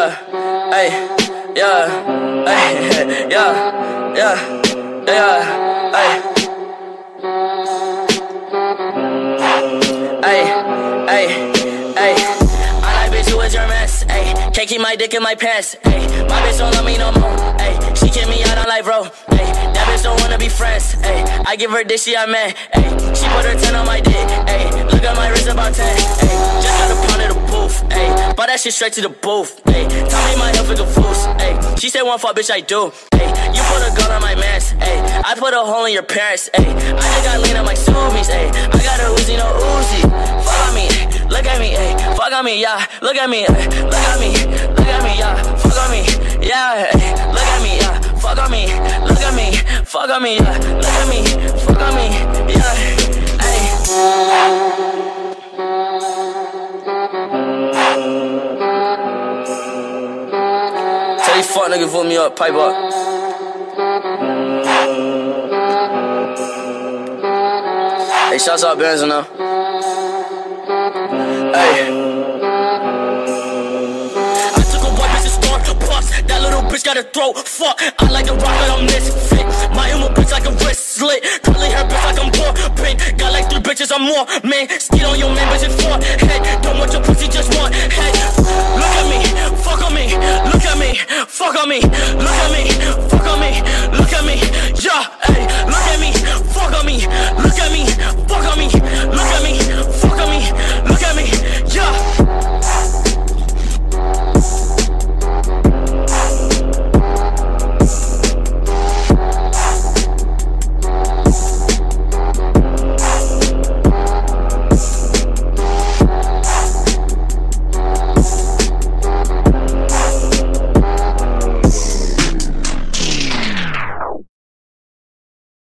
yeah, hey, yeah, hey, yeah, yeah, yeah, hey. Hey, hey. I like bitch who is your mess. Hey, can't keep my dick in my pants. Hey, my bitch don't love me no more. Hey, she kick me out on life, bro. Hey, that bitch don't wanna be friends. Hey, I give her dick, she a man. Hey, she put her 10 on my dick. Hey, look at my wrist about 10. Hey, just got a pound that shit straight to the booth. Hey, tell me my health is a fool. Hey, she said one fuck, bitch, I do. Hey, you put a gun on my mans. Hey, I put a hole in your parents. Hey, I just got lean on my zoomies. Hey, I got a Uzi, no Uzi. Fuck on me, look at me, hey, fuck on me, yeah. Look at me, look at me, look at me, yeah. Fuck on me, yeah. Look at me, yeah. Fuck on me, look at me, fuck on me, yeah. Look at me, fuck on me, yeah. Hey. Tell these fuck niggas vote me up, pipe up. Hey, shouts out Benz. Hey. I took a white bitch to store puffs. That little bitch got a throat. Fuck, I like to rock it on misfit. My emo bitch like a wrist slit. Curly hair bitch like I'm poor. Pink, got like three bitches I'm more. Man, skid on your man, bitch it's four. Head, don't want your pussy, just one Look at me,